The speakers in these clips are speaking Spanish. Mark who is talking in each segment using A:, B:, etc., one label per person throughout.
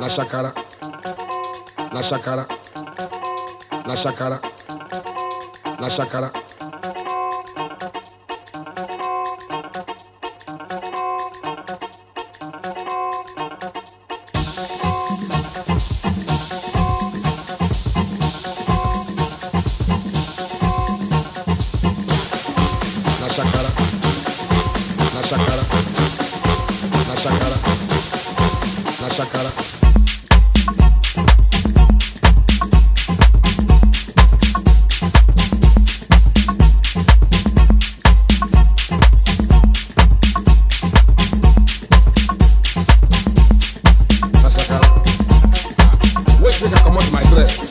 A: La shakara, la shakara, la shakara, la shakara. La shakara, la shakara, la shakara, Wait, make I comot my dress.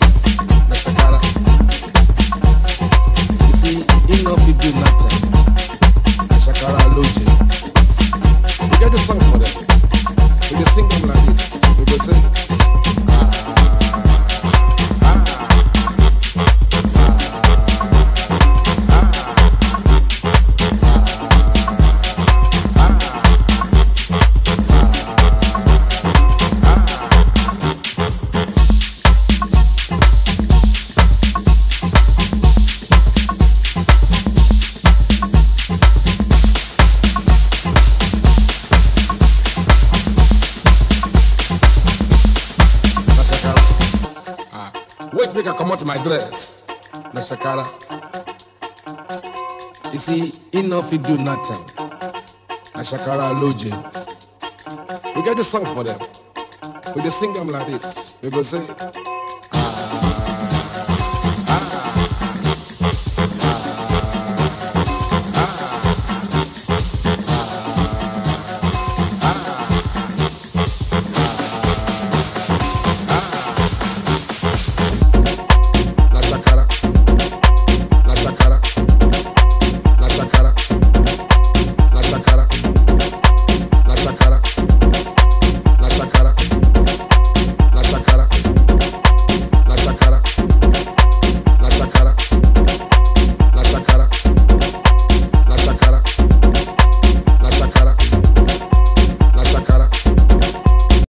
A: Shakara. You see, he no fit do nothing. Get the song for them. We sing them like this. We go. Make I comot my dress. Na Shakara. You see, he no fit do nothing. Na Shakara Loje. We get the song for them. We dey sing them like this. We go say.